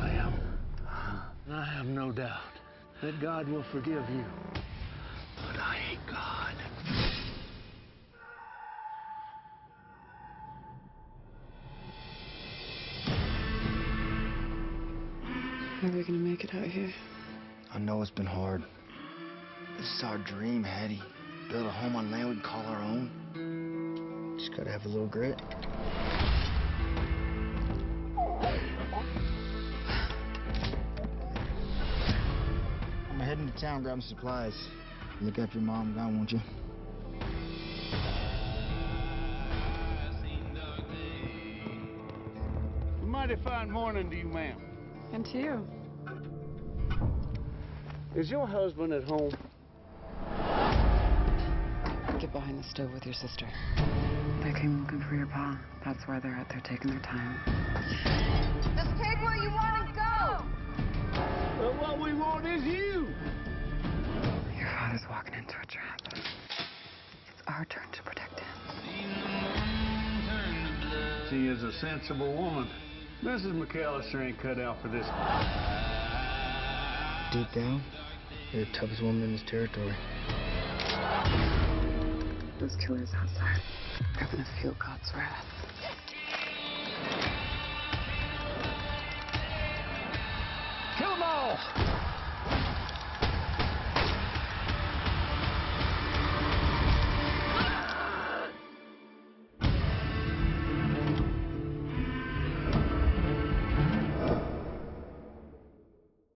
I am. I have no doubt that God will forgive you. But I hate God. How are we gonna make it out here? I know it's been hard. This is our dream, Hattie. Build a home on land we'd call our own. Just gotta have a little grit. Heading to town, grabbing supplies. Look after your mom, God, won't you? A mighty fine morning to you, ma'am. And to you. Is your husband at home? Get behind the stove with your sister. They came looking for your pa. That's why they're out there taking their time. Just take where you want to go. But what we want is you. Your father's walking into a trap. It's our turn to protect him. She is a sensible woman. Mrs. McAllister ain't cut out for this. Deep down, you're the toughest woman in this territory. Those killers outside. They're gonna feel God's wrath. Kill them all!